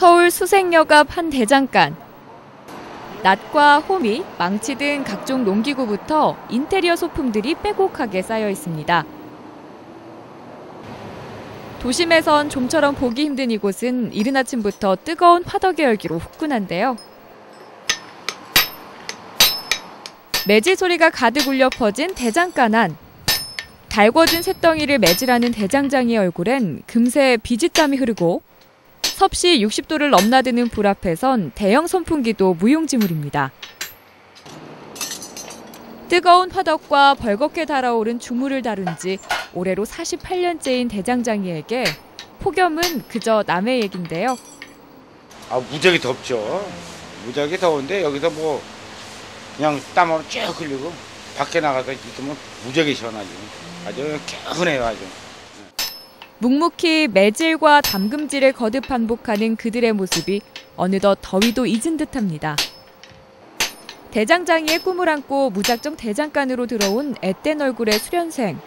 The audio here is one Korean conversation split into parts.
서울 수색역 앞 한 대장간. 낫과 호미, 망치 등 각종 농기구부터 인테리어 소품들이 빼곡하게 쌓여 있습니다. 도심에선 좀처럼 보기 힘든 이곳은 이른 아침부터 뜨거운 화덕의 열기로 후끈한데요. 매질 소리가 가득 울려 퍼진 대장간 안. 달궈진 쇳덩이를 매질하는 대장장이의 얼굴엔 금세 비지땀이 흐르고 섭씨 60도를 넘나드는 불 앞에선 대형 선풍기도 무용지물입니다. 뜨거운 화덕과 벌겋게 달아오른 주물을 다룬 지 올해로 48년째인 대장장이에게 폭염은 그저 남의 얘긴데요. 아 무지하게 덥죠. 무지하게 더운데 여기서 뭐 그냥 땀으로 쭉 흘리고 밖에 나가서 있으면 무지하게 시원하죠. 아주 개운해요 아주. 묵묵히 매질과 담금질을 거듭 반복하는 그들의 모습이 어느덧 더위도 잊은 듯합니다. 대장장이의 꿈을 안고 무작정 대장간으로 들어온 앳된 얼굴의 수련생.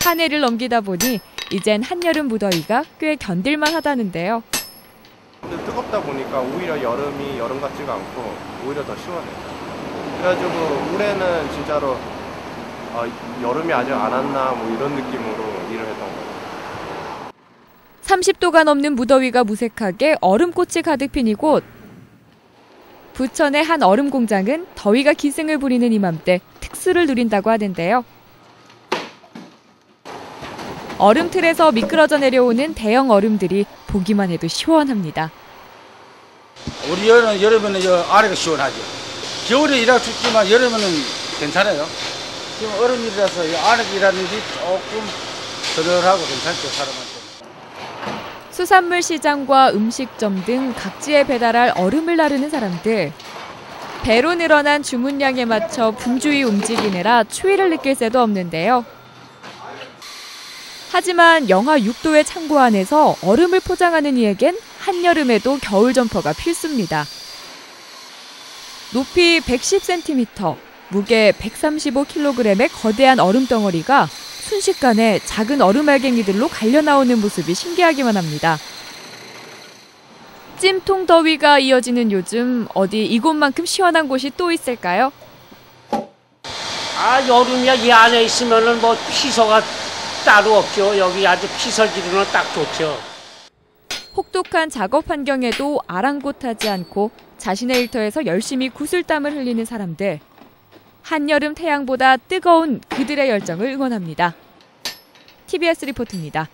한 해를 넘기다 보니 이젠 한여름 무더위가 꽤 견딜만 하다는데요. 뜨겁다 보니까 오히려 여름이 여름 같지가 않고 오히려 더 시원해요. 그래가지고 올해는 진짜로 아, 여름이 아직 안 왔나 뭐 이런 느낌으로. 30도가 넘는 무더위가 무색하게 얼음꽃이 가득 핀 이곳. 부천의 한 얼음 공장은 더위가 기승을 부리는 이맘때 특수를 누린다고 하는데요. 얼음 틀에서 미끄러져 내려오는 대형 얼음들이 보기만 해도 시원합니다. 우리 여름, 여름에는 저 아래가 시원하죠. 겨울에 일하기 춥지만 여름에는 괜찮아요. 지금 얼음이라서 이 안에 일하는 게 조금 덜덜하고 괜찮죠, 사람한테. 수산물 시장과 음식점 등 각지에 배달할 얼음을 나르는 사람들. 배로 늘어난 주문량에 맞춰 분주히 움직이느라 추위를 느낄 새도 없는데요. 하지만 영하 6도의 창고 안에서 얼음을 포장하는 이에겐 한여름에도 겨울 점퍼가 필수입니다. 높이 110cm, 무게 135kg의 거대한 얼음 덩어리가 순식간에 작은 얼음 알갱이들로 갈려 나오는 모습이 신기하기만 합니다. 찜통 더위가 이어지는 요즘 어디 이곳만큼 시원한 곳이 또 있을까요? 아 여름이야 이 안에 있으면은 뭐 피서가 따로 없죠. 여기 아주 피서지르는 딱 좋죠. 혹독한 작업 환경에도 아랑곳하지 않고 자신의 일터에서 열심히 구슬땀을 흘리는 사람들. 한여름 태양보다 뜨거운 그들의 열정을 응원합니다. TBS 리포트입니다.